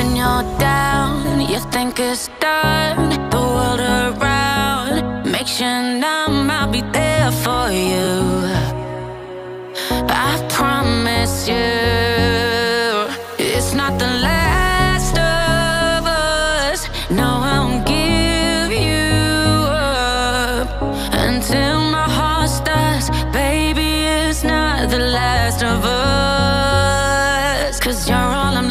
When you're down, you think it's done. The world around makes you numb. I'll be there for you. I promise you, it's not the last of us. No, I won't give you up until my heart stops. Baby, it's not the last of us. Cause you're all I'm